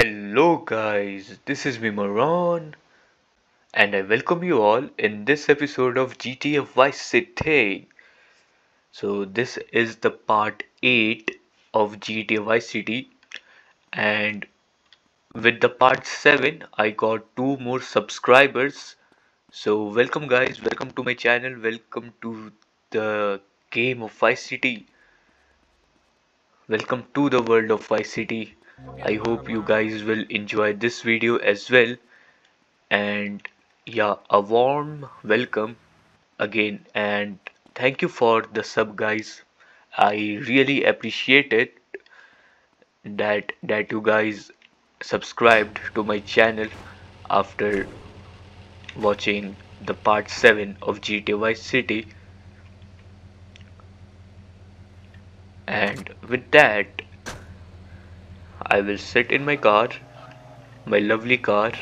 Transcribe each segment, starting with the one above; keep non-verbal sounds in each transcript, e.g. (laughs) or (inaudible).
Hello, guys, this is Mimaron, and I welcome you all in this episode of GTA Vice City. So, this is the part 8 of GTA Vice City, and with the part 7, I got two more subscribers. So, welcome, guys, welcome to my channel, welcome to the game of Vice City, welcome to the world of Vice City. I hope you guys will enjoy this video as well. And yeah a warm welcome again. And thank you for the sub guys. I really appreciate it that that you guys subscribed to my channel after watching the part 7 of GTA Vice City. And with that I will sit in my car, my lovely car,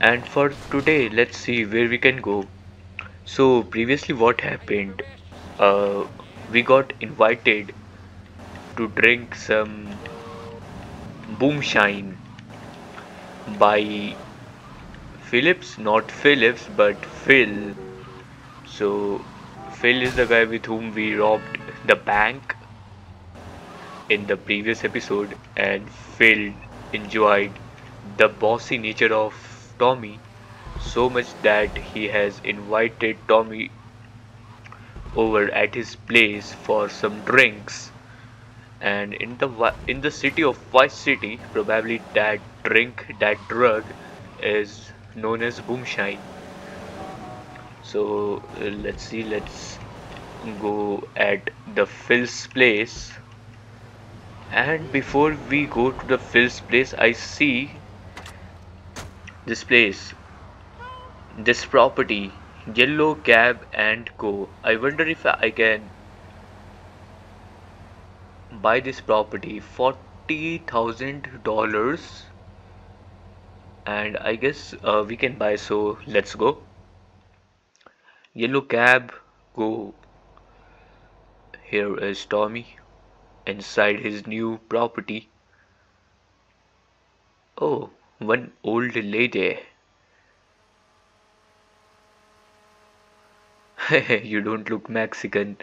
and for today, let's see where we can go. So, previously, what happened? Uh, we got invited to drink some boomshine by Phillips, not Phillips, but Phil. So, Phil is the guy with whom we robbed the bank in the previous episode and Phil enjoyed the bossy nature of Tommy so much that he has invited Tommy over at his place for some drinks. And in the in the city of Vice City probably that drink that drug is known as boomshine. So uh, let's see let's go at the Phil's place and before we go to the first place I see this place this property yellow cab and go I wonder if I can buy this property. Forty thousand dollars. And I guess uh, we can buy so let's go. Yellow cab go. Here is Tommy inside his new property. Oh, one old lady. (laughs) you don't look Mexican.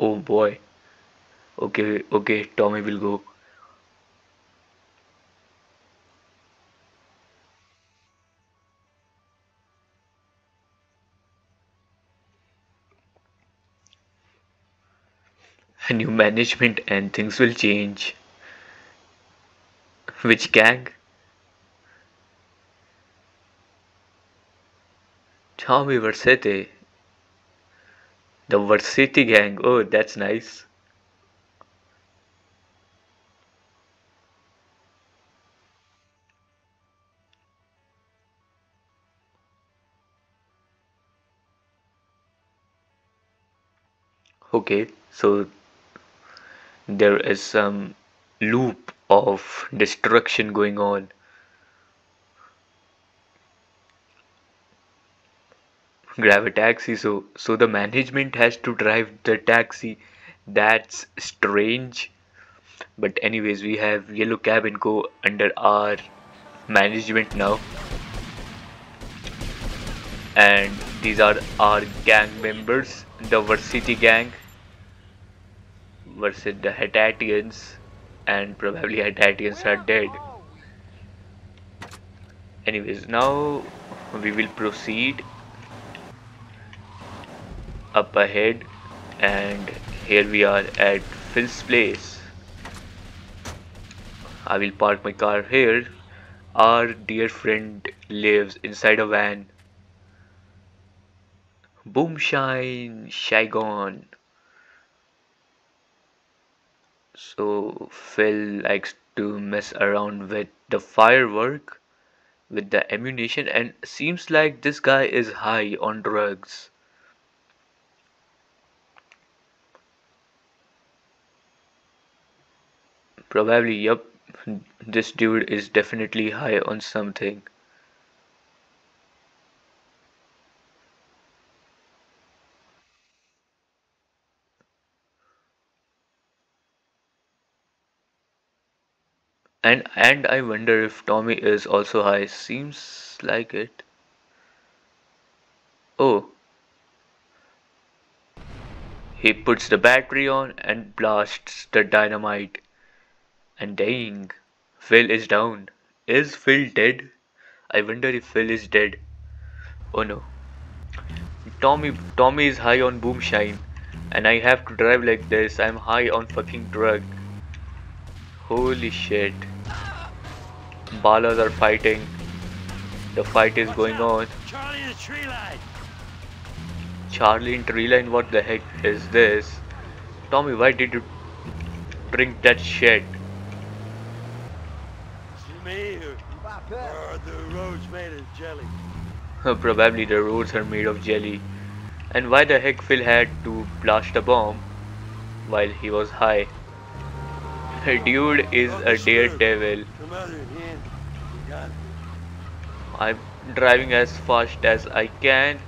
Oh boy. Okay, okay, Tommy will go. A (laughs) new management and things will change. Which gang? Tommy Vercetti. The Vercetti gang. Oh, that's nice. Okay, so there is some loop of destruction going on. Grab a taxi, so so the management has to drive the taxi. That's strange. But anyways, we have Yellow Cab and go under our management now. And these are our gang members, the Vercetti gang versus the Hattatians and probably (laughs) Hattatians are dead. Anyways, now we will proceed up ahead and here we are at Phil's place. I will park my car here. Our dear friend lives inside a van. Boomshine, Saigon. So Phil likes to mess around with the firework, with the ammunition, and seems like this guy is high on drugs. Probably, yep this dude is definitely high on something. And and I wonder if Tommy is also high. Seems like it. Oh, he puts the battery on and blasts the dynamite. And dang, Phil is down. Is Phil dead? I wonder if Phil is dead. Oh no. Tommy Tommy is high on boomshine and I have to drive like this. I'm high on fucking drug. Holy shit. Balas are fighting. The fight is going on. Charlie in the tree line. Charlie in tree line, what the heck is this? Tommy, why did you drink that shit? See me or, or the roads made of jelly? (laughs) Probably the roads are made of jelly. And why the heck Phil had to blast a bomb while he was high? Dude is a daredevil. I'm driving as fast as I can,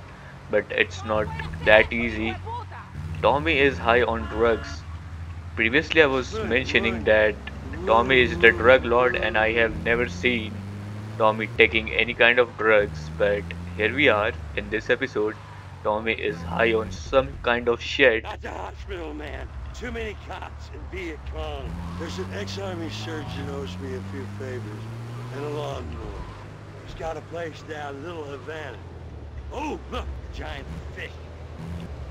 but it's not that easy. Tommy is high on drugs. Previously, I was mentioning that Tommy is the drug lord, and I have never seen Tommy taking any kind of drugs. But here we are in this episode. Tommy is high on some kind of shit. Not the hospital, man. Too many cops in Viet Cong. There's an ex-army surgeon owes me a few favors and a lawnmower. He's got a place down Little Havana. Oh, look, a giant fish.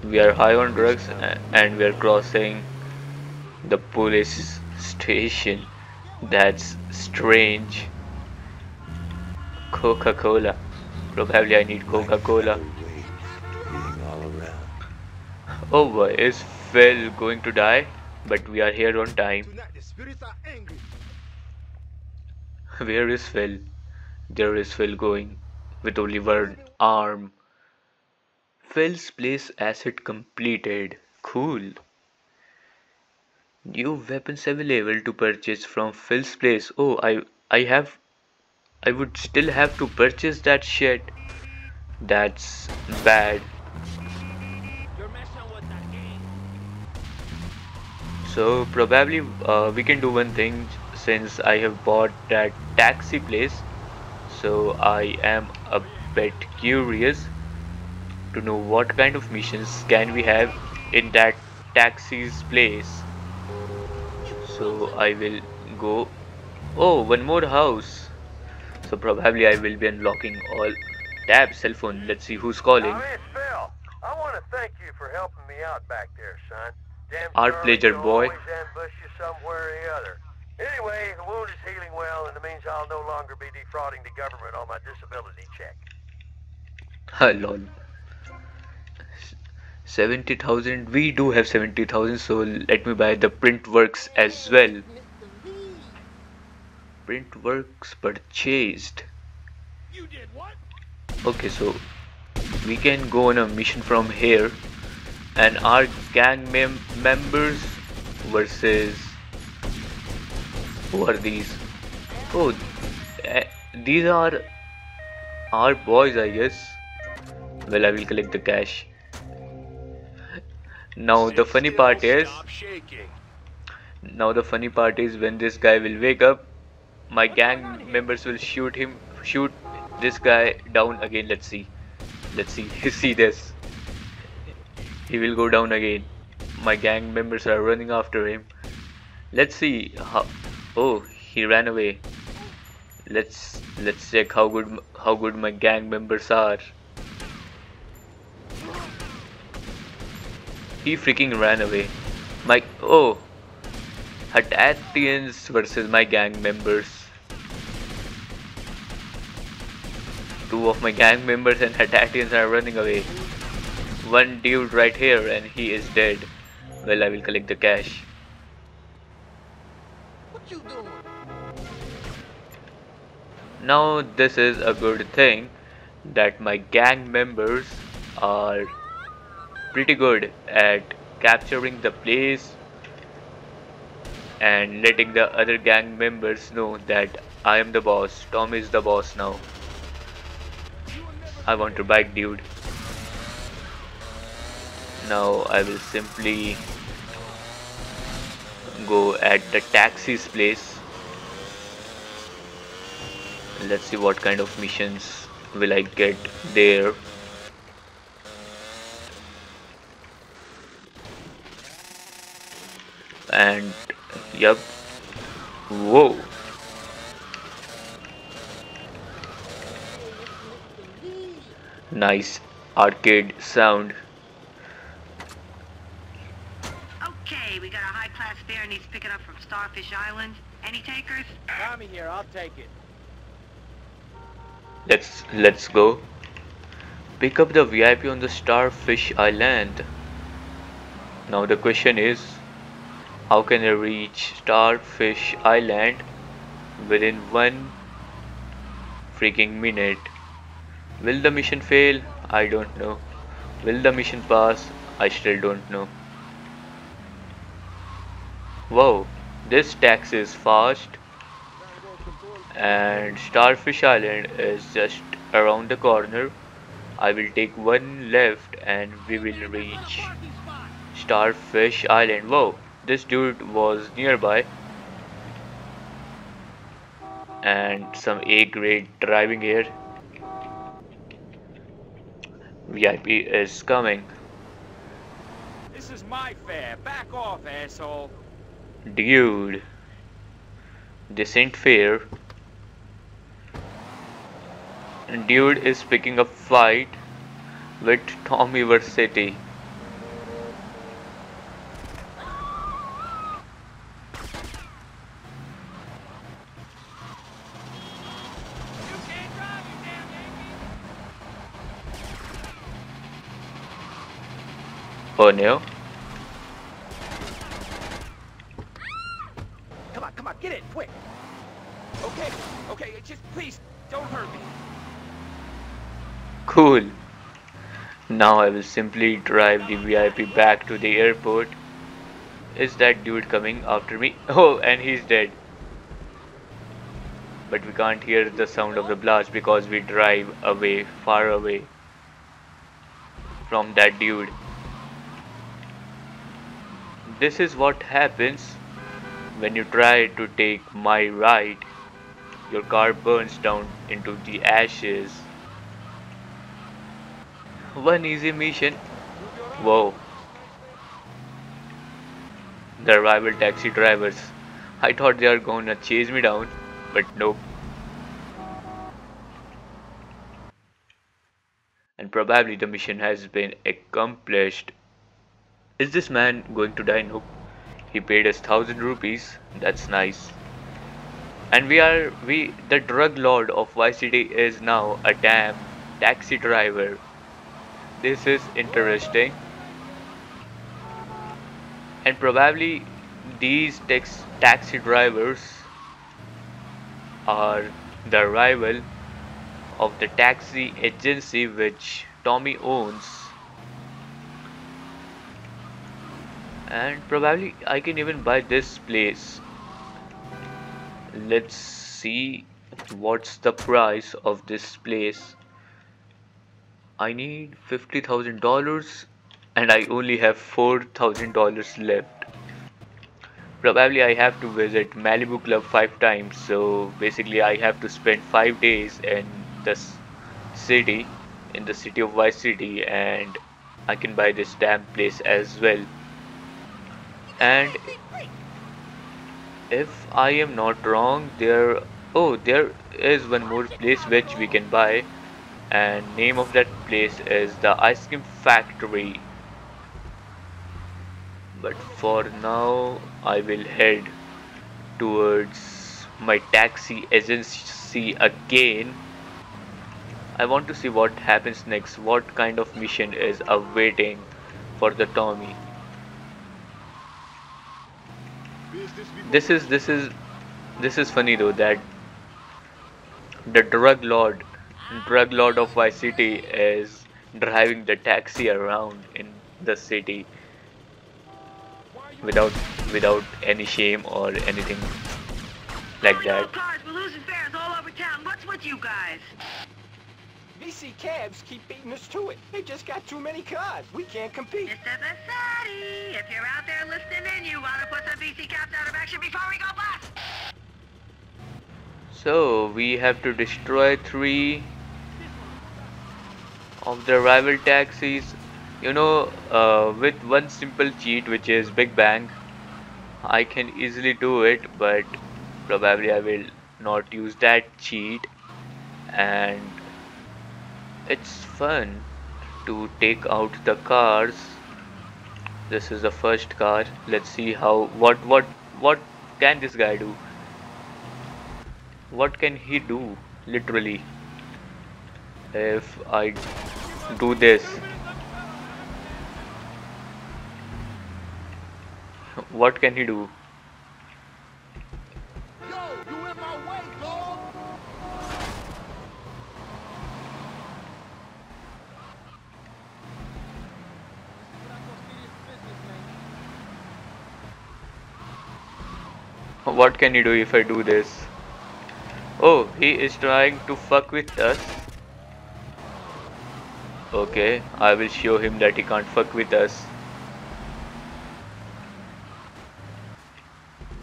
We are high on drugs and we are crossing the police station. That's strange. Coca Cola. Probably I need Coca Cola. Weight being all around. Oh boy, is Phil going to die? But we are here on time. Tonight the spirits are angry. (laughs) Where is Phil? There is Phil going with only one arm. Phil's place asset completed. Cool. New weapons available to purchase from Phil's place. Oh, I I have I would still have to purchase that shit. That's bad. So probably uh, we can do one thing since I have bought that taxi place. So I am a bit curious to know what kind of missions can we have in that taxi's place. So I will go. Oh, one more house. So probably I will be unlocking all. Tab cell phone. Let's see who's calling. I want to thank you for helping me out back there, son. Damn Our pleasure, boy. always ambush you somewhere or the other. Anyway, the wound is healing well, and it means I'll no longer be defrauding the government on my disability check. (laughs) lol 70,000 we do have 70,000 so let me buy the print works as well print works purchased You did what? okay so we can go on a mission from here and our gang mem- members versus who are these? Oh eh, these are our boys i guess. Well i will collect the cash. Now the funny part is now the funny part is when this guy will wake up, my gang members will shoot him, shoot this guy down again. Let's see, let's see, (laughs) see this. He will go down again. My gang members are running after him. Let's see how. Oh, he ran away. Let's let's check how good how good my gang members are. He freaking ran away. My oh, Hatatians versus my gang members. Two of my gang members and Hatatians are running away. One dude right here and he is dead. Well, I will collect the cash. What you doing? Now, this is a good thing that my gang members are pretty good at capturing the place and letting the other gang members know that I am the boss. Tom is the boss now. I want to bite dude. Now I will simply go at the taxi's place. Let's see what kind of missions will I get there. And yep whoa. Nice arcade sound Okay, we got a high-class fare needs picking up from Starfish Island. Any takers? Tommy here, I'll take it. let's let's go. Pick up the vip on the starfish island. Now the question is how can i reach starfish island within one freaking minute? Will the mission fail? I don't know. Will the mission pass? I still don't know Whoa, this taxi is fast and Starfish Island is just around the corner. I will take one left and we will reach Starfish Island. Wow, this dude was nearby. And some A grade driving here. VIP is coming. This is my fare. Back off, asshole. Dude, this ain't fair. Dude is picking a fight with Tommy Vercetti. Oh no. Come on, come on, get in, quick. Okay, okay, just please, don't hurt me. Cool. Now I will simply drive the VIP back to the airport. Is that dude coming after me? (laughs) Oh, and he's dead. But we can't hear the sound of the blast because we drive away, far away from that dude. This is what happens when you try to take my ride. Your car burns down into the ashes. One easy mission. Whoa. The rival taxi drivers. I thought they are gonna chase me down, but nope. And probably the mission has been accomplished. Is this man going to die? Nope. He paid us thousand rupees. That's nice. And we are we the drug lord of YCD is now a damn taxi driver. This is interesting. And probably these tax taxi drivers are the rival of the taxi agency which Tommy owns. And probably I can even buy this place. Let's see what's the price of this place. I need fifty thousand dollars and I only have four thousand dollars left. Probably I have to visit Malibu Club five times, so basically I have to spend five days in this city, in the city of Vice City, and I can buy this damn place as well. And if I am not wrong, there oh there is one more place which we can buy. And name of that place is the ice cream factory. But for now I will head towards my taxi agency again. I want to see what happens next. What kind of mission is awaiting for the Tommy this is this is this is funny though that the drug lord drug lord of Vice City is driving the taxi around in the city without without any shame or anything like that. VC cabs keep beating us to it. They just got too many cars. We can't compete. Mr. Vercetti, if you're out there listening in, you want to put the VC cabs out of action before we go bust. So we have to destroy three of the rival taxis. You know, uh, with one simple cheat, which is Big Bang, I can easily do it, but probably I will not use that cheat. And it's fun to take out the cars. This is the first car. Let's see how what what what can this guy do? What can he do? Literally, if I do this. What can he do? What can he do if I do this? Oh, he is trying to fuck with us. Okay, I will show him that he can't fuck with us.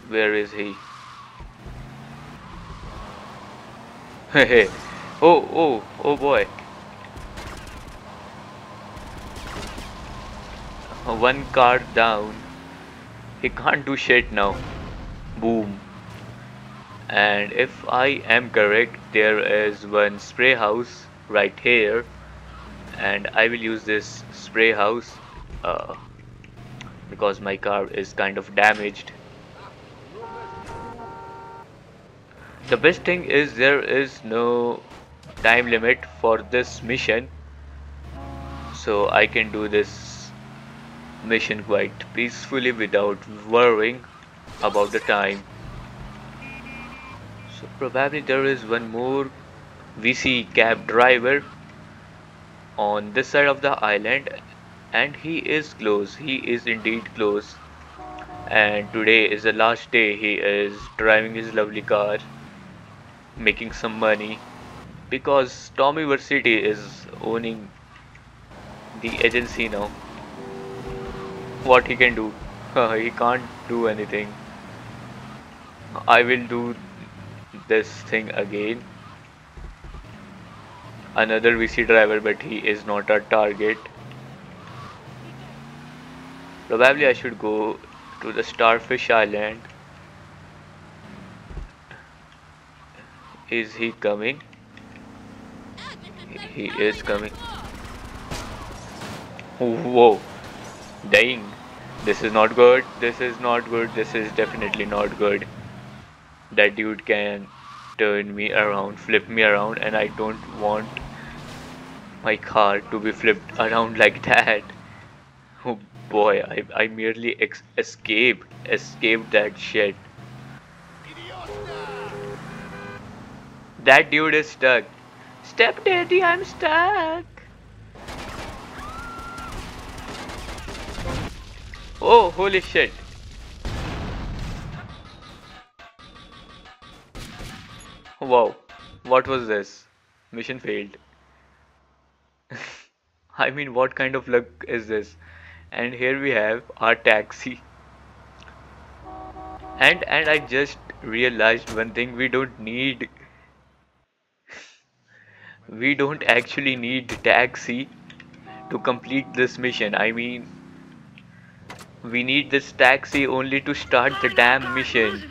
Where is he? Hey, oh, oh, oh boy. One car down. He can't do shit now. Boom. And if I am correct, there is one spray house right here. And I will use this spray house uh, because my car is kind of damaged. The best thing is there is no time limit for this mission so I can do this mission quite peacefully without worrying about the time. So probably there is one more VC cab driver on this side of the island and he is close. He is indeed close. And today is the last day. He is driving his lovely car making some money because Tommy City is owning the agency now. What he can do? (laughs) He can't do anything I will do this thing again another VC driver but he is not a target probably I should go to the Starfish Island Is he coming? He is coming. Whoa. Dying. This is not good. This is not good. This is definitely not good. That dude can turn me around, flip me around, and I don't want my car to be flipped around like that. (laughs) Oh boy, I, I merely escaped, escaped that shit. That dude is stuck. Step daddy, I'm stuck. Oh, holy shit. Wow, what was this? Mission failed. (laughs) I mean, what kind of luck is this? And here we have our taxi. And and I just realized one thing, we don't need we don't actually need the taxi to complete this mission. I mean, we need this taxi only to start the damn mission.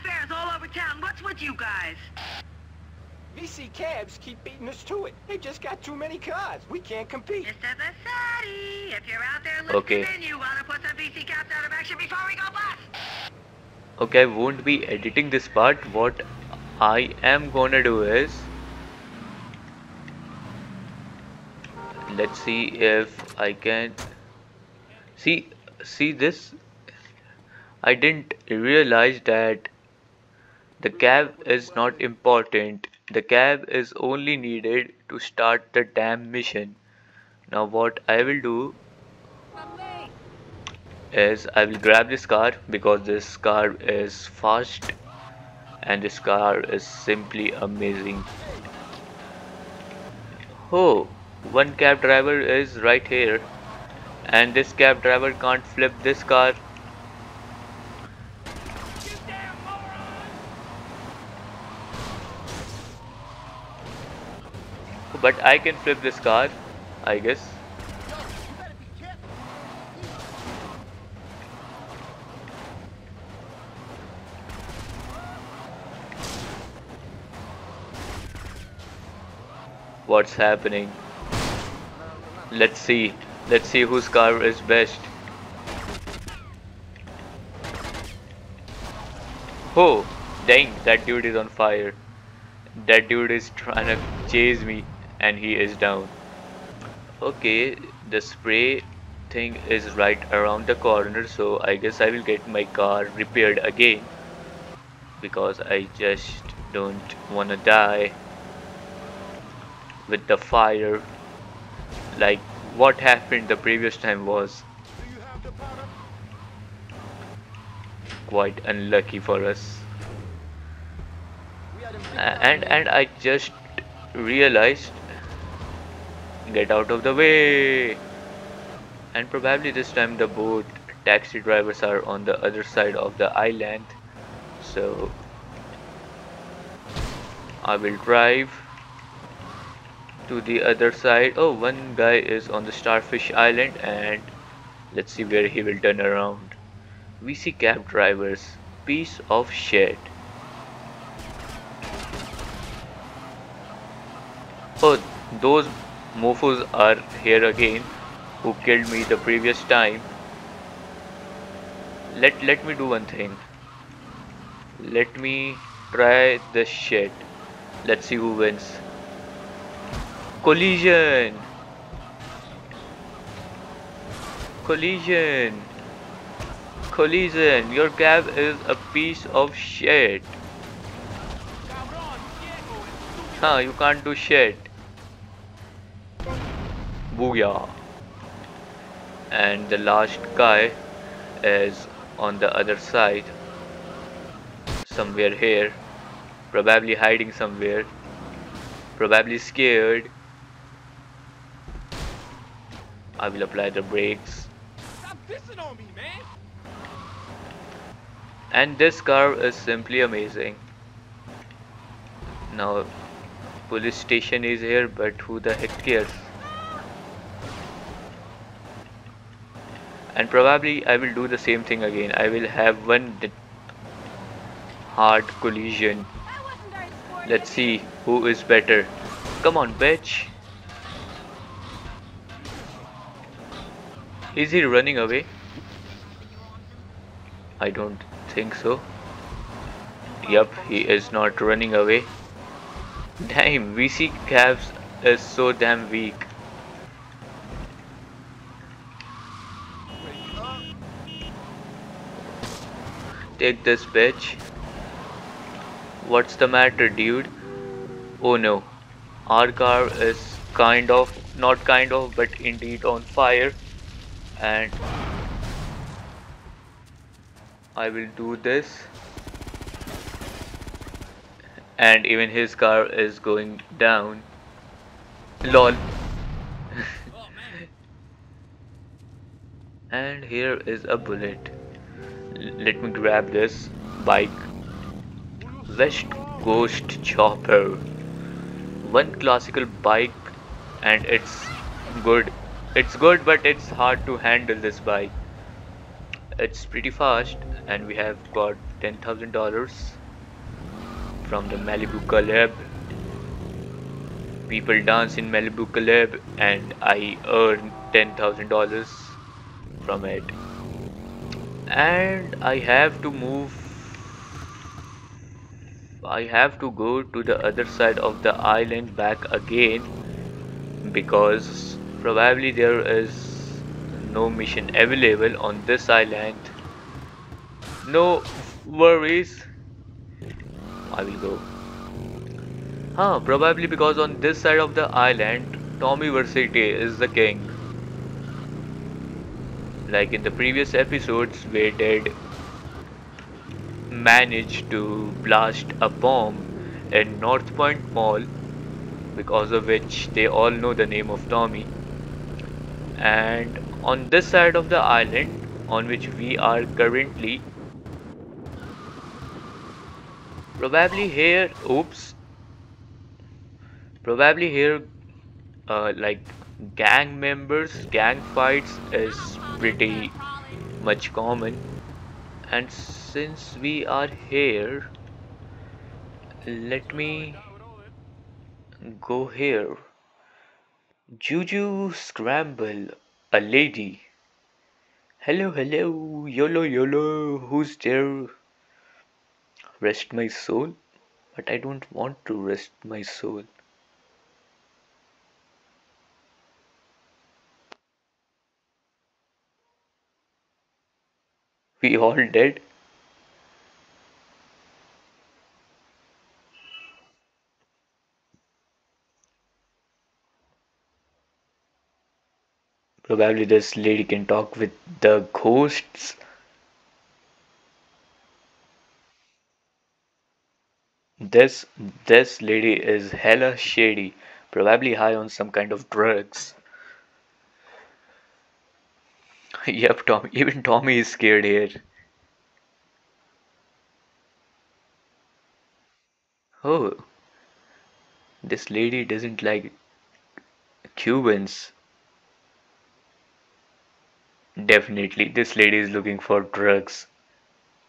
What's with you guys? VC cabs keep beating us to it. They just got too many cars. We can't compete. Mr. Vercetti, if you're out there listening okay. in, you wanna put some VC cabs out of action before we go bust. Okay, I won't be editing this part. What I am gonna do is let's see if I can see see this I didn't realize that the cab is not important the cab is only needed to start the damn mission. Now what I will do is I will grab this car because this car is fast and this car is simply amazing. Oh one cab driver is right here and this cab driver can't flip this car but I can flip this car, I guess. What's happening? Let's see. Let's see whose car is best. Oh, dang, that dude is on fire. That dude is trying to chase me and he is down. Okay, the spray thing is right around the corner so I guess I will get my car repaired again because I just don't wanna die with the fire like what happened the previous time was quite unlucky for us and and I just realized get out of the way. And probably this time the boat taxi drivers are on the other side of the island. So I will drive to the other side. Oh one guy is on the starfish island and let's see where he will turn around. VC cab drivers piece of shit. Oh those mofos are here again who killed me the previous time let let me do one thing let me try this shit let's see who wins Collision! Collision! Collision! Your cab is a piece of shit. Huh, you can't do shit. Booyah. And the last guy is on the other side. Somewhere here. Probably hiding somewhere. Probably scared. I will apply the brakes. Me, and this car is simply amazing. Now, police station is here, but who the heck cares? Probably I will do the same thing again. I will have one hard collision. Let's see who is better. Come on, bitch. Is he running away? I don't think so. Yup, he is not running away. Damn, VC Cabs is so damn weak. Take this bitch. What's the matter, dude? Oh no. Our car is kind of, not kind of, but indeed on fire and I will do this and even his car is going down lol (laughs) oh, and here is a bullet let me grab this bike. West Coast Chopper. One classical bike and it's good. It's good but it's hard to handle this bike. It's pretty fast and we have got $10,000 from the Malibu Club people dance in Malibu Club and I earn $10,000 from it and I have to move I have to go to the other side of the island back again because Probably there is no mission available on this island. No worries. I will go. Huh, probably because on this side of the island, Tommy Vercetti is the king. Like in the previous episodes, we did manage to blast a bomb in North Point Mall because of which they all know the name of Tommy. And on this side of the island on which we are currently probably here oops probably here uh, like gang members, gang fights is pretty much common. And since we are here, let me go here. Juju Scramble, a lady. Hello, hello, YOLO, YOLO, who's there? Rest my soul? But I don't want to rest my soul. We all dead? Probably this lady can talk with the ghosts. This this lady is hella shady, probably high on some kind of drugs. (laughs) Yep, Tom. Even Tommy is scared here. Oh, this lady doesn't like Cubans. Definitely, this lady is looking for drugs.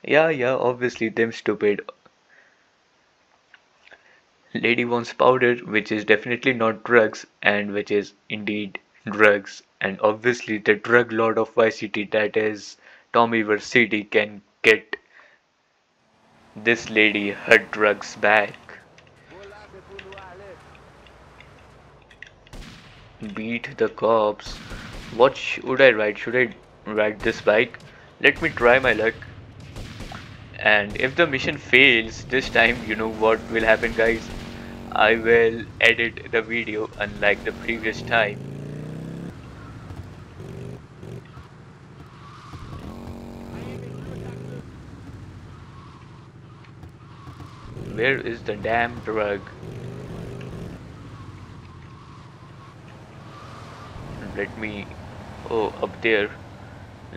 Yeah, yeah, obviously, them stupid. Lady wants powder, which is definitely not drugs, and which is indeed drugs. And obviously, the drug lord of City, that is Tommy Vercetti, can get this lady her drugs back. Beat the cops. What should I ride? Should I ride this bike? Let me try my luck. And if the mission fails this time, you know what will happen, guys? I will edit the video unlike the previous time. Where is the damn drug? Let me... Oh, up there.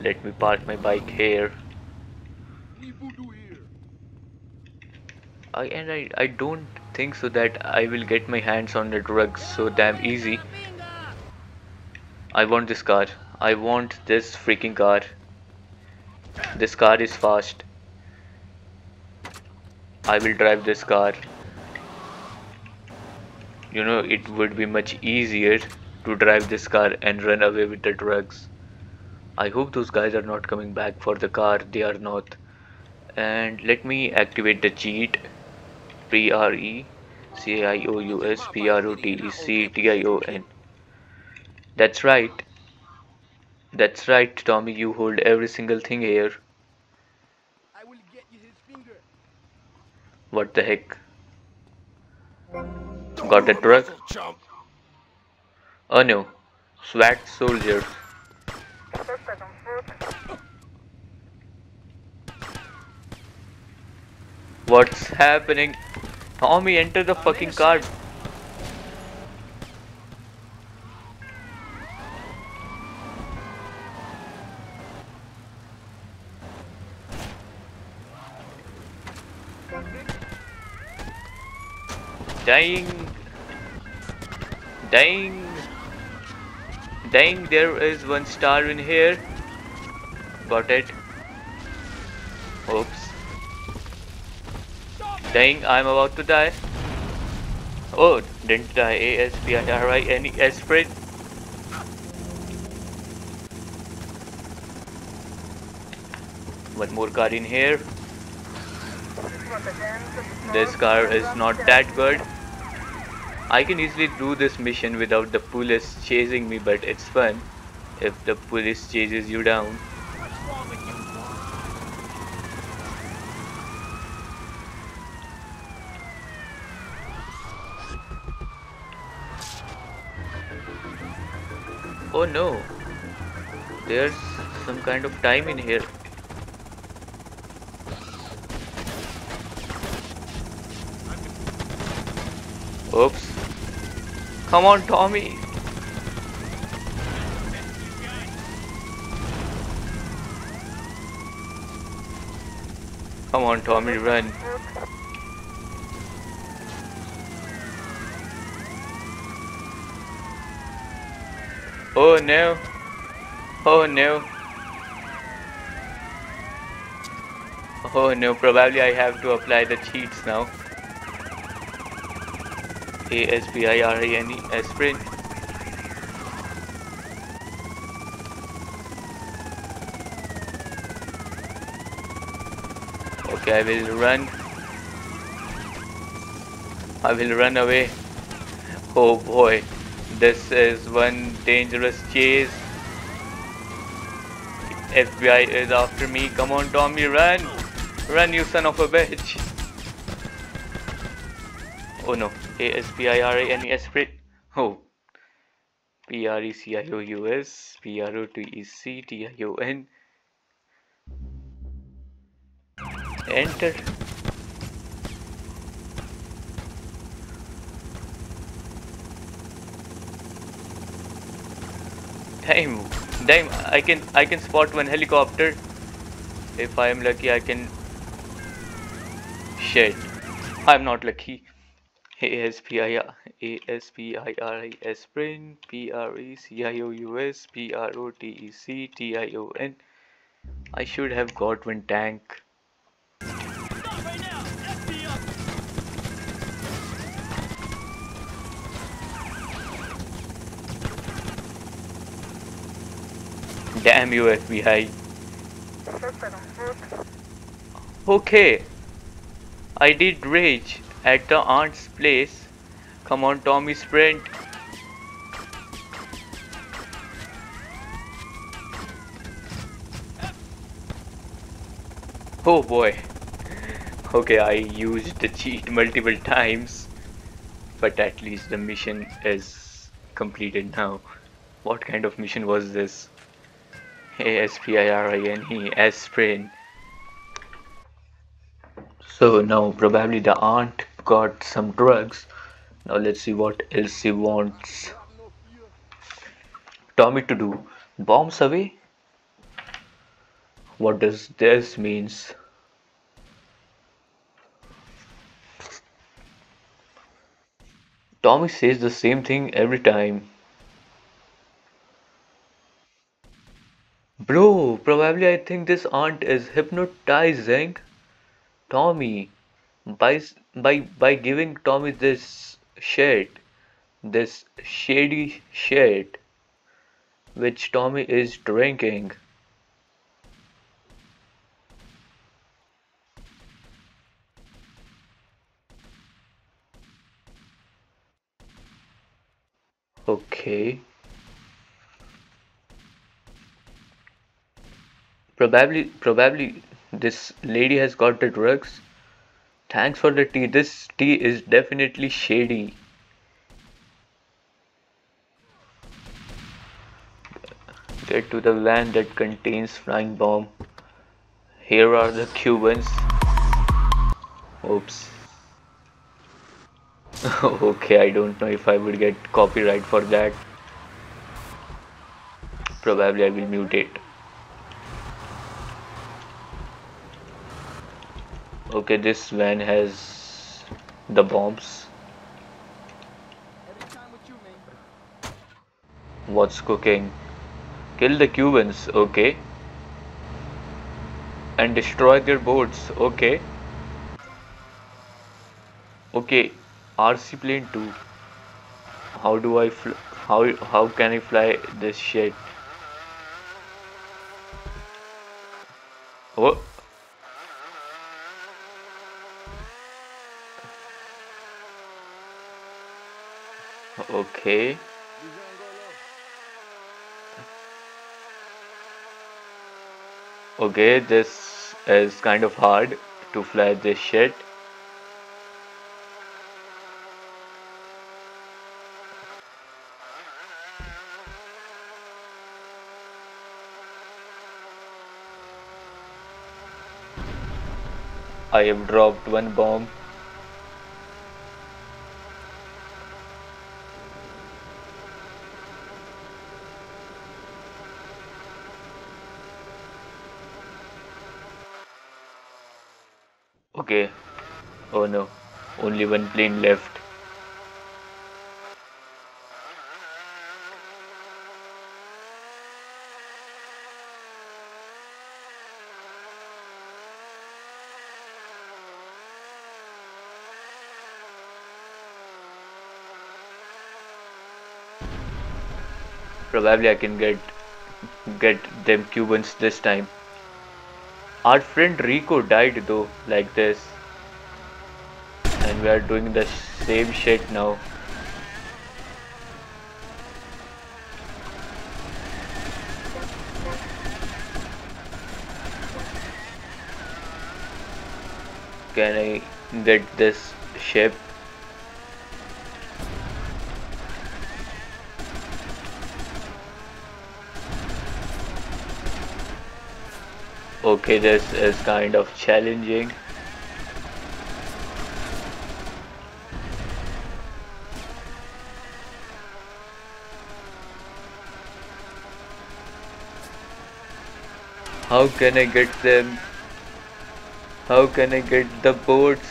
Let me park my bike here. I, and I, I don't think so that I will get my hands on the drugs so damn easy. I want this car. I want this freaking car. This car is fast. I will drive this car. You know, it would be much easier to drive this car and run away with the drugs. I hope those guys are not coming back for the car. They are not. And let me activate the cheat. P R E C I O U S P R O T E C T I O N. That's right. That's right, Tommy. You hold every single thing here. What the heck? Got the truck? Oh no. SWAT soldiers. What's happening? Tommy, enter the fucking car. Dying. Dying. Dying, there is one star in here. Got it. Oops. Dying, I'm about to die. Oh, didn't die. A-S-P-I-R-I-N-E-S sprint. One more car in here. This car is not that good. I can easily do this mission without the police chasing me, but it's fun if the police chases you down. Oh no, there's some kind of time in here. Oops. Come on, Tommy. Come on, Tommy, run. Oh no. Oh no. Oh no, probably I have to apply the cheats now. A-S-P-I-R-A-N-E, aspirin. Okay, I will run. I will run away. Oh boy, this is one dangerous chase. FBI is after me. Come on, Tommy, run! Run, you son of a bitch! Oh no, A S P I R A N E. Oh, P R E C I O U S P R O T E C T I O N. Enter. Damn, damn! I can I can spot one helicopter. If I am lucky, I can. Shit, I'm not lucky. A S P I A S P I R I S Prin P R E C I O U S P R O T E C T I O N. I should have got one tank. Damn you FBI. Okay. I did rage at the aunt's place. Come on Tommy sprint. Oh boy. Okay, I used the cheat multiple times. But at least the mission is completed now. What kind of mission was this? A-S-P-I-R-I-N-E, aspirin. So now probably the aunt got some drugs. Now let's see what else she wants Tommy to do. Bombs away? What does this means? Tommy says the same thing every time. Bro, probably I think this aunt is hypnotizing Tommy by by by giving Tommy this shit, this shady shit, which Tommy is drinking. Okay. Probably, probably this lady has got the drugs. Thanks for the tea. This tea is definitely shady. Get to the van that contains flying bomb. Here are the Cubans. Oops. (laughs) okay, I don't know if I would get copyright for that. Probably I will mute it. Okay, this van has the bombs. What's cooking? Kill the Cubans, okay. And destroy their boats, okay. Okay, RC plane 2. How do I fl how how can I fly this shit? Oh. Okay. Okay, this is kind of hard to fly this shit. I have dropped one bomb Okay. Oh no. Only one plane left. Probably I can get get them Cubans this time. Our friend Rico died though, like this. And we are doing the same shit now. Can I get this ship? Okay, this is kind of challenging. How can I get them? How can I get the boats?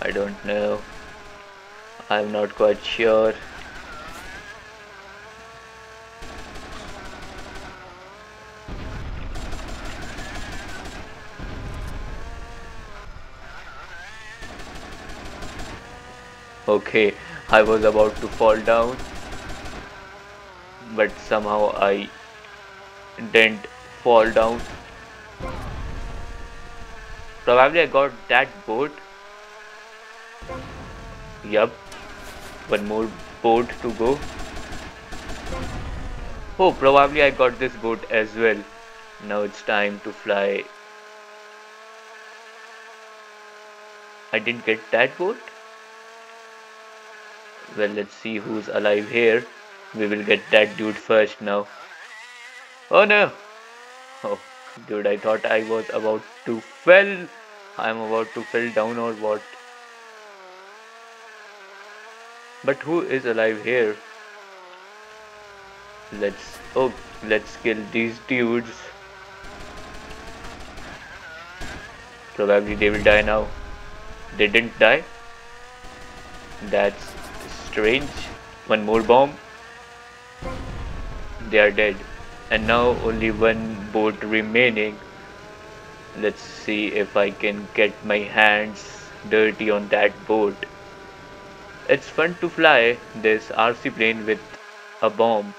I don't know. I'm not quite sure. Okay, I was about to fall down, but somehow I didn't fall down. Probably I got that boat. Yup, one more boat to go. Oh, probably I got this boat as well. Now it's time to fly. I didn't get that boat. Well, let's see who's alive here. We will get that dude first now. Oh no! Oh, dude, I thought I was about to fell. I'm about to fell down or what? But who is alive here? Let's oh, let's kill these dudes. Probably they will die now. They didn't die. That's strange. One more bomb. They are dead. And now only one boat remaining. Let's see if I can get my hands dirty on that boat. It's fun to fly this RC plane with a bomb.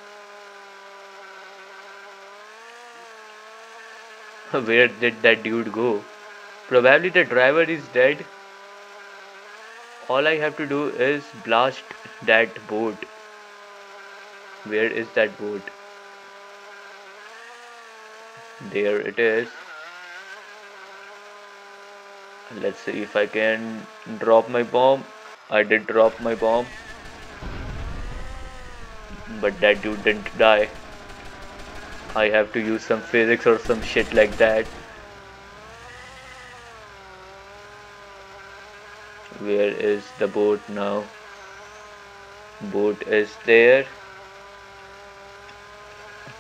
Where did that dude go? Probably the driver is dead. All I have to do is blast that boat. Where is that boat? There it is. Let's see if I can drop my bomb. I did drop my bomb. But that dude didn't die. I have to use some physics or some shit like that. Where is the boat now? Boat is there.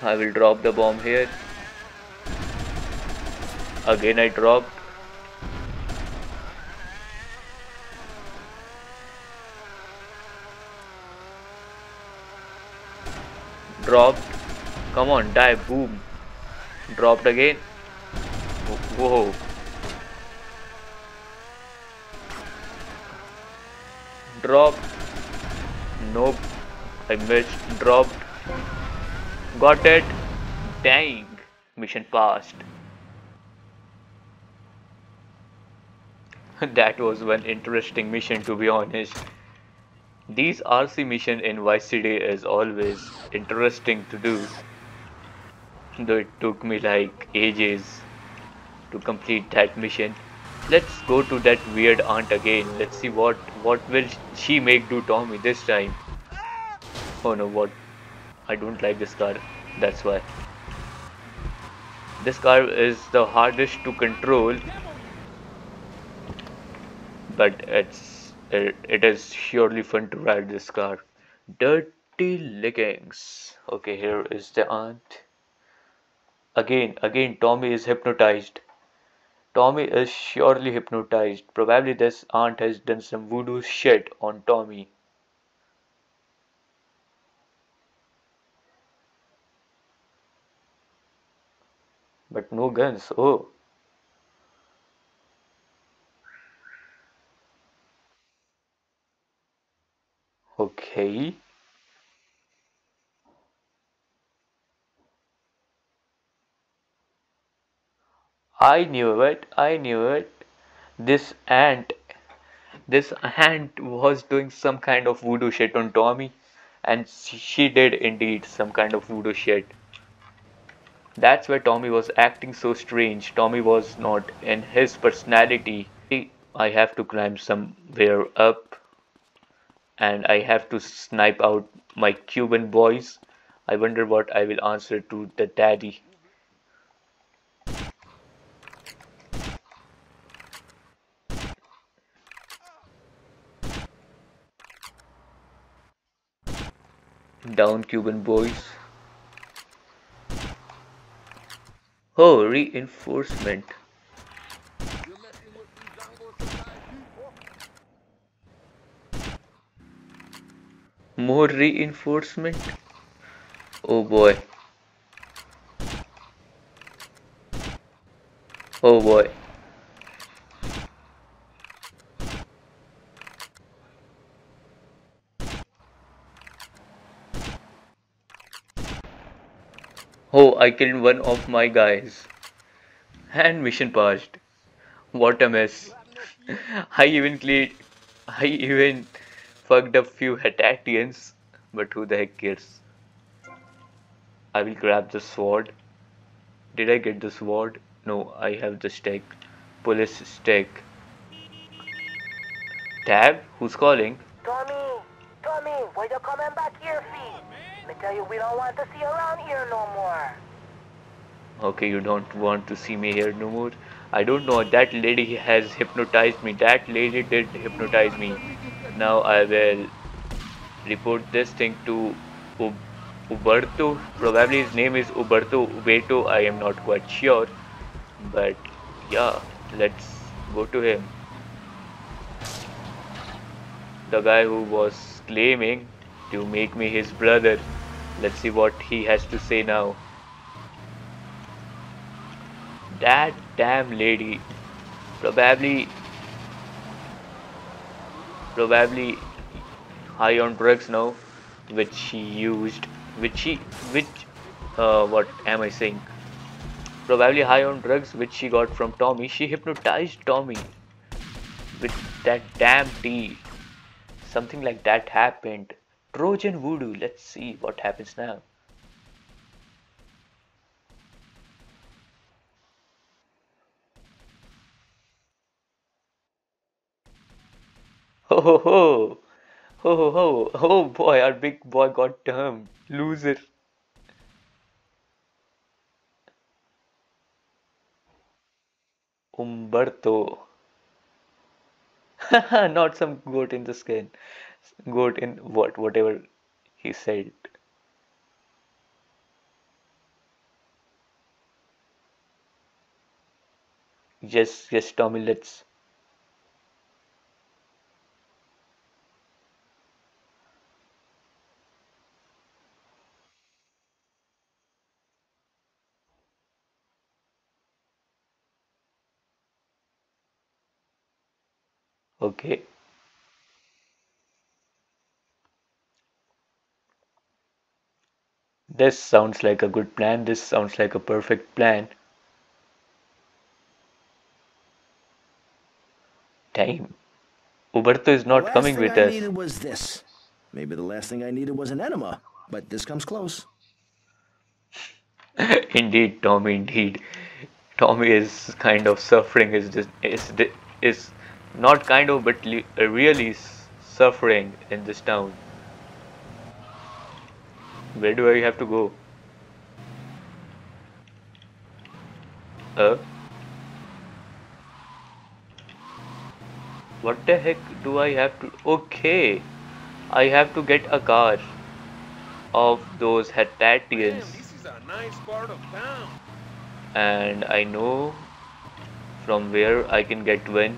I will drop the bomb here. Again I dropped. Dropped. Come on, die. Boom. Dropped again. Whoa. Dropped. Nope. I missed. Dropped. Got it. Dang. Mission passed. (laughs) that was one interesting mission to be honest. These RC mission in City is always interesting to do. Though it took me like ages to complete that mission. Let's go to that weird aunt again. Let's see what what will she make do Tommy this time. Oh no, what? I don't like this car. That's why. This car is the hardest to control but it's it, it is surely fun to ride this car dirty leggings. okay here is the aunt again again tommy is hypnotized tommy is surely hypnotized. Probably this aunt has done some voodoo shit on tommy. But no guns oh. Okay I knew it. I knew it. This ant, this ant was doing some kind of voodoo shit on Tommy, and she did indeed some kind of voodoo shit. That's why Tommy was acting so strange. Tommy was not in his personality. I have to climb somewhere up, and I have to snipe out my Cuban boys. I wonder what I will answer to the daddy. Down Cuban boys. Oh, reinforcement. More reinforcement? Oh boy. Oh boy. Oh, I killed one of my guys. And mission passed. What a mess. (laughs) I even cleared, I even fucked up few Hattatians, but who the heck cares? I will grab the sword. Did I get the sword? No, I have the stick. Police stick. Tab? Who's calling? Tommy, Tommy, why you coming back here, feet? Me tell you we don't want to see around here no more. Okay, you don't want to see me here no more. I don't know. That lady has hypnotized me. That lady did hypnotize me. Now I will report this thing to Uberto. Probably his name is Uberto Ubeto. I am not quite sure. But yeah, let's go to him. The guy who was claiming to make me his brother. Let's see what he has to say now. That damn lady. Probably probably high on drugs now which she used which she which uh, what am I saying probably high on drugs which she got from Tommy she hypnotized Tommy with that damn tea something like that happened Trojan voodoo. Let's see what happens now. Ho ho ho! Ho ho ho! Oh boy, our big boy got termed. Loser. Umberto. (laughs) Not some goat in the skin goat in what whatever he said yes yes tommy let's okay This sounds like a good plan. This sounds like a perfect plan. Time. Uberto is not coming with us. The last thing I needed was this. Maybe the last thing I needed was an enema, but this comes close. (laughs) indeed, Tommy, indeed. Tommy is kind of suffering, is, just, is, is not kind of, but really suffering in this town. Where do I have to go? Uh? What the heck do I have to... Okay. I have to get a car of those Hattatians. this is a nice part of town. And I know from where I can get one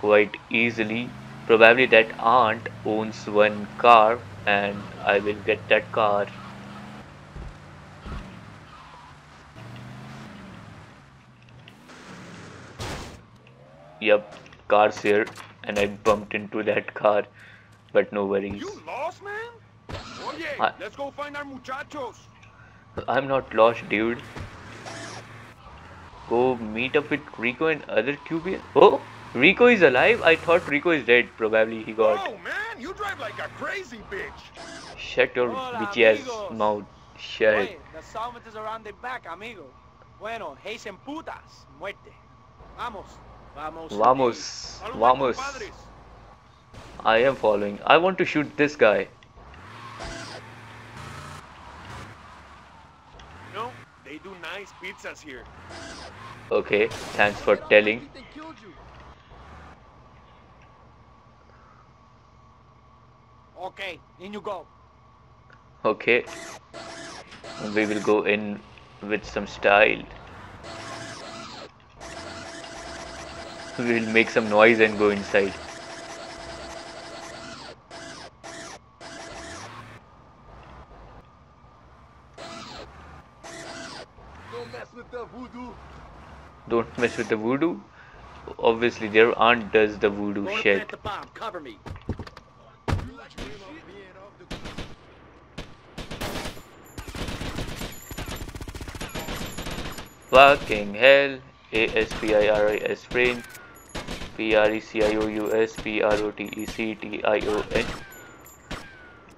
quite easily. Probably that aunt owns one car and I will get that car. Yep, car's here and I bumped into that car, but no worries. You lost, man? Oye, I- let's go find our muchachos. I'm not lost, dude. Go meet up with Rico and other Cuban. Oh, Rico is alive? I thought Rico is dead. Probably he got. Oh man, you drive like a crazy bitch. Shut your Hola, bitchy ass mouth. Shut. Oye, the solvent is around the back, amigo. Bueno, Haitian putas, muerte. Vamos. Vamos. Vamos. Vamos. I am following. I want to shoot this guy. You know, they do nice pizzas here. Okay, thanks for telling. Okay, in you go. Okay. We will go in with some style. We will make some noise and go inside. Don't mess with the voodoo. Don't mess with the voodoo. Obviously, their aunt does the voodoo shit. the bomb. Cover me. Fucking hell. A S P I R I S brain. P R E C I O U S P R O T E C T I O N.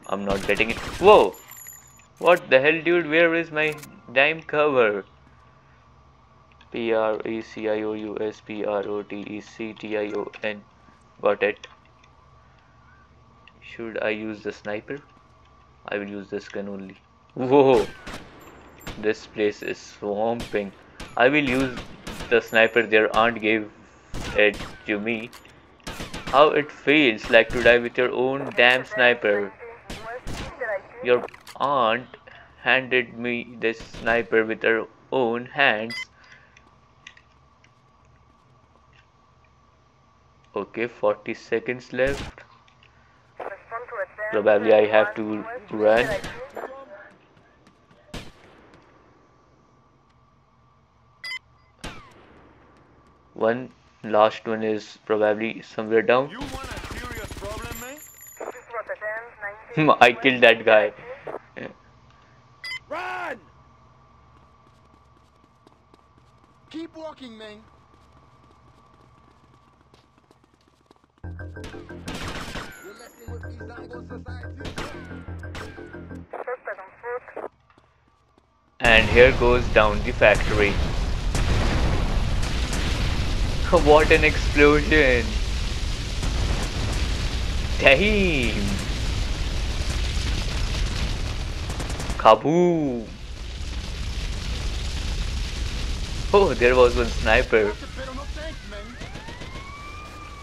I'm not getting it. Whoa! What the hell, dude? Where is my dime cover? P R E C I O U S P R O T E C T I O N. Got it. Should I use the sniper? I will use this gun only. Whoa! This place is swamping. I will use the sniper their aunt gave it to me. How it feels like to die with your own damn sniper. Your aunt handed me this sniper with her own hands. Okay, 40 seconds left. Probably I have to run. One last one is probably somewhere down. You want a serious problem. Hmm, I killed that guy. Run! Keep walking, man. Messing with society. And here goes down the factory. (laughs) what an explosion! Damn! Kaboom! Oh, there was one sniper.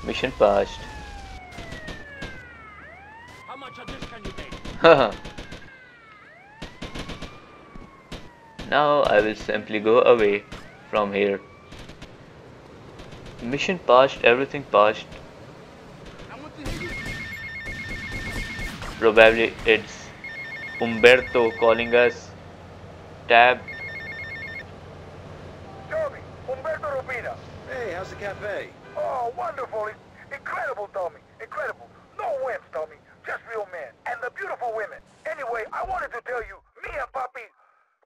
Mission passed. How much of this can you take? Haha. (laughs) now I will simply go away from here. Mission passed, everything passed. I want to hear you. Probably it's Umberto calling us. Tab. Tommy, Umberto Robina. Hey, how's the cafe? Oh, wonderful. Incredible, Tommy. Incredible. No wimps, Tommy. Just real men. And the beautiful women. Anyway, I wanted to tell you, me and Papi,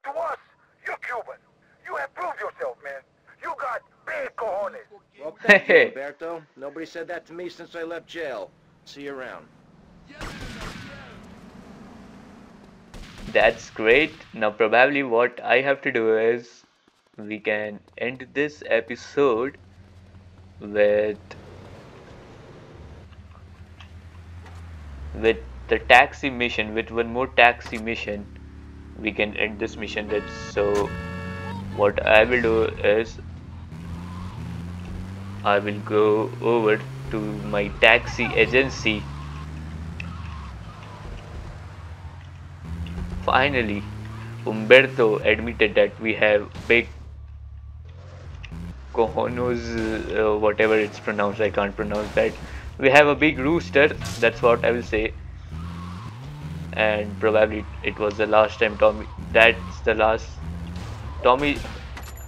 to us, you're Cuban. You have proved yourself, man. You got big cojones. Well, thank you, Hey. Alberto. Nobody said that to me since I left jail. See you around. That's great. Now, probably what I have to do is we can end this episode with with the taxi mission with one more taxi mission we can end this mission that's so what I will do is I will go over to my taxi agency Finally, Umberto admitted that we have big cojones, uh, whatever it's pronounced, I can't pronounce that. We have a big rooster, that's what I will say. And probably it was the last time Tommy, that's the last, Tommy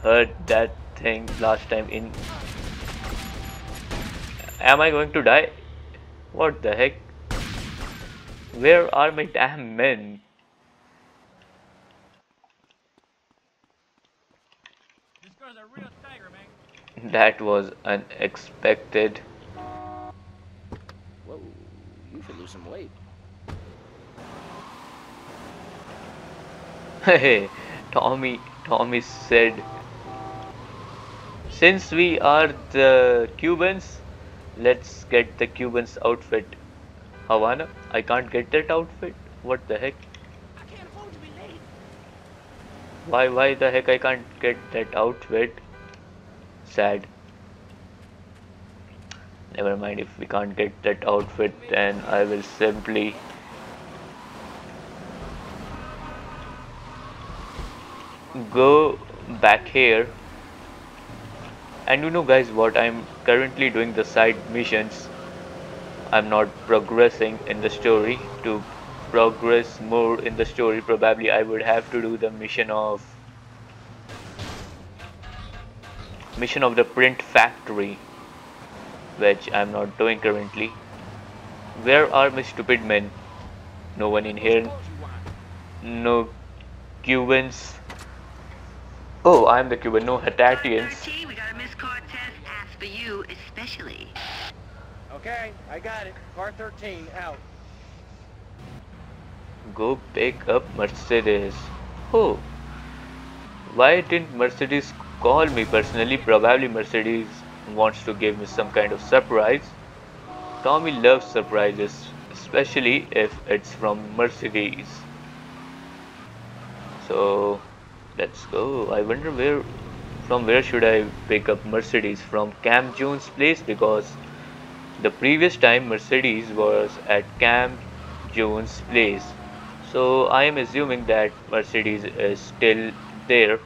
heard that thing last time in. Am I going to die? What the heck? Where are my damn men? This girl's a real tiger, man. That was unexpected. Whoa, you should lose some weight. (laughs) Hey, Tommy, Tommy said, since we are the Cubans, let's get the Cubans outfit. Havana, I can't get that outfit. What the heck? I can't afford to be late. Why, why the heck I can't get that outfit? Sad. Never mind, if we can't get that outfit, then I will simply go back here. And you know guys what, I'm currently doing the side missions. I'm not progressing in the story. To progress more in the story, probably I would have to do the mission of mission of the print factory which I'm not doing currently. Where are my stupid men? No one in here. No Cubans. Oh I'm the Cuban. No Hatatians 13, we got a Miss Cortez asked for you especially. Okay, I got it. Car 13, out. go pick up Mercedes. Oh why didn't Mercedes call me personally? Probably Mercedes wants to give me some kind of surprise. Tommy loves surprises especially if it's from Mercedes. So let's go. I wonder where from where should I pick up Mercedes? From Cam Jones place? Because the previous time Mercedes was at Cam Jones place. So I am assuming that Mercedes is still there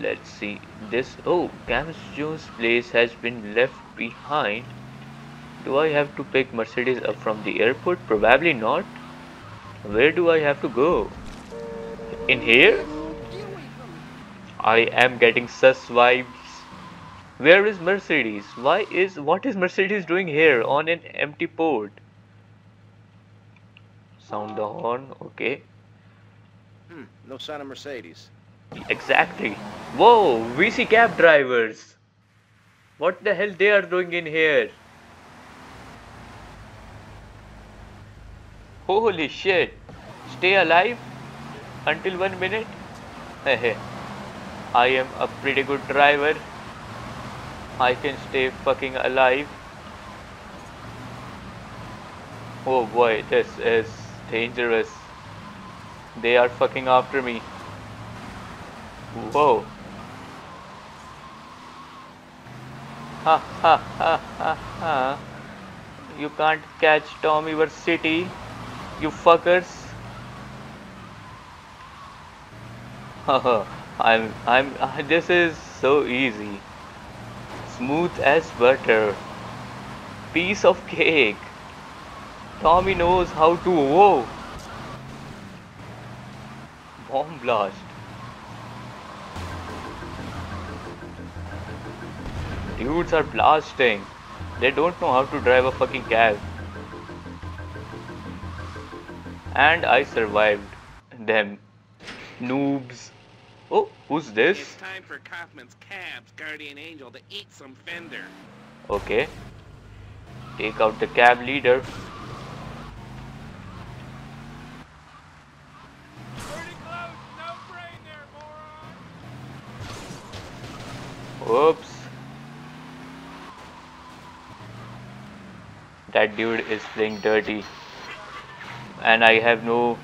let's see. This oh Cam Jones place has been left behind. Do I have to pick Mercedes up from the airport? Probably not. Where do I have to go? In here? I am getting sus vibes. Where is Mercedes? Why is what is Mercedes doing here on an empty port? Sound the horn? Okay. Hmm, no sign of Mercedes. Exactly. Whoa, VC cab drivers. What the hell they are doing in here? Holy shit. Stay alive until one minute? (laughs) I am a pretty good driver. I can stay fucking alive. Oh boy, this is dangerous. They are fucking after me. Whoa. Ha ha ha ha ha. You can't catch Tommy City, you fuckers. (laughs) I'm, I'm, (laughs) this is so easy. Smooth as butter. Piece of cake. Tommy knows how to, whoa. Bomb blast. Dudes are blasting. They don't know how to drive a fucking cab. And I survived them. Noobs. Oh, who's this? It's time for Kaufman's Cab's guardian angel to eat some fender. Okay. Take out the cab leader. Pretty close, no brain there, moron. Oops. That dude is playing dirty. And I have no...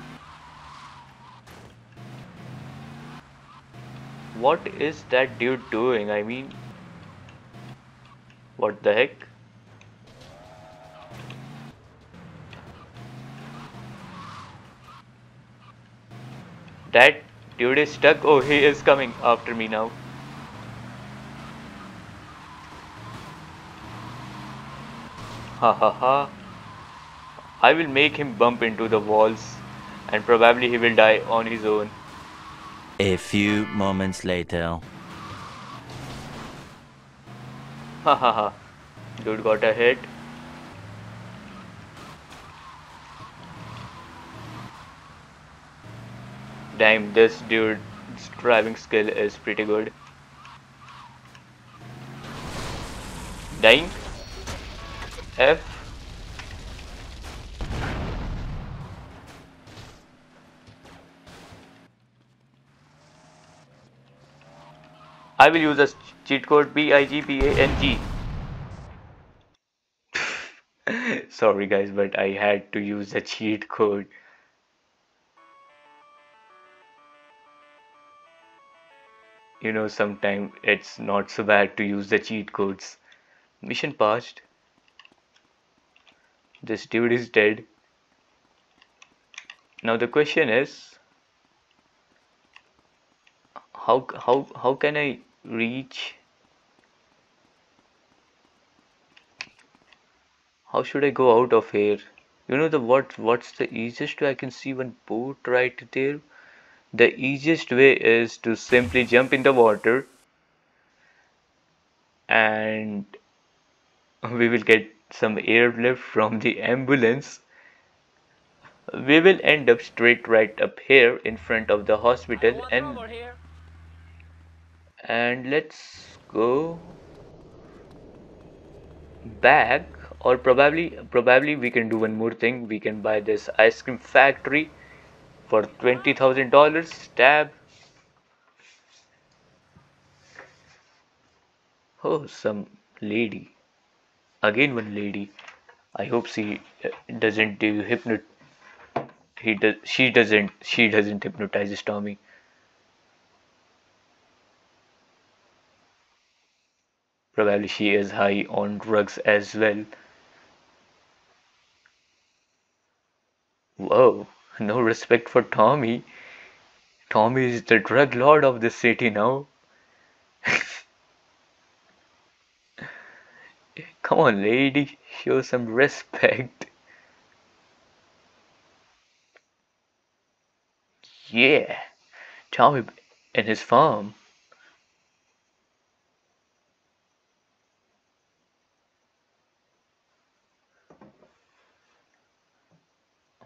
What is that dude doing? I mean... What the heck? That dude is stuck. Oh, he is coming after me now. ha ha. I will make him bump into the walls and probably he will die on his own. A few moments later. Ha ha ha. Dude got a hit. Damn, this dude's driving skill is pretty good. Dying? F. I will use a cheat code B-I-G-B-A-N-G. (laughs) Sorry guys, but I had to use a cheat code. You know, sometimes it's not so bad to use the cheat codes. Mission passed. This dude is dead. Now the question is, how how how can I reach? How should I go out of here? You know the what what's the easiest way I can see one boat right there? The easiest way is to simply jump in the water and we will get some airlift from the ambulance. We will end up straight right up here in front of the hospital and and let's go back or probably probably we can do one more thing. We can buy this ice cream factory for $20,000 tab oh some lady again one lady I hope she uh, doesn't do hypnot he does she doesn't she doesn't hypnotize Tommy probably she is high on drugs as well whoa no respect for Tommy. Tommy is the drug lord of the city now. Come on, lady, show some respect. Yeah, Tommy and his farm.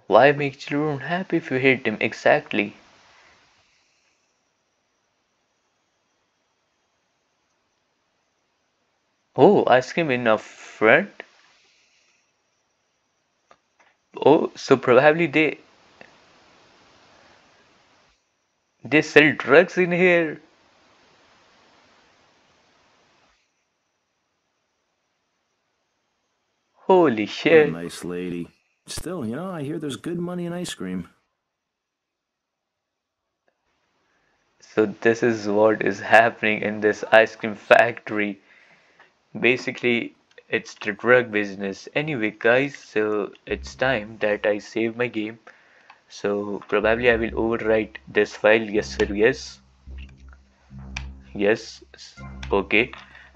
Why make children happy if you hate them? Exactly. Oh, ice cream in a front? Oh, so probably they they sell drugs in here. Holy shit. nice lady. Still, you know, I hear there's good money in ice cream. So this is what is happening in this ice cream factory. Basically, it's the drug business. Anyway, guys, so it's time that I save my game. So probably I will overwrite this file. Yes, sir. Yes. Yes. Okay.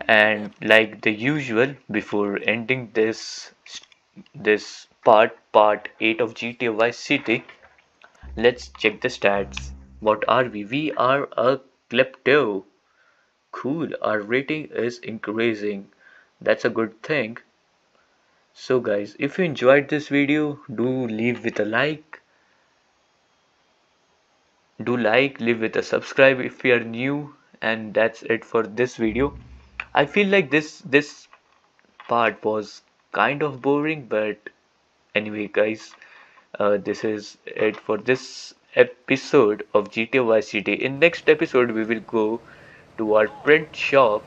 And like the usual, before ending this this part part 8 of GTA Vice City let's check the stats what are we we are a klepto cool our rating is increasing. That's a good thing. So guys if you enjoyed this video do leave with a like. Do like leave with a subscribe if you are new. And that's it for this video. I feel like this this part was kind of boring but anyway guys uh, this is it for this episode of GTA Vice City. In next episode we will go to our print shop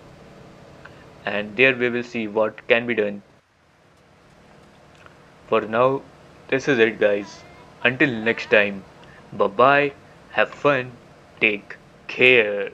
and there we will see what can be done. For now this is it guys. Until next time bye bye have fun. Take care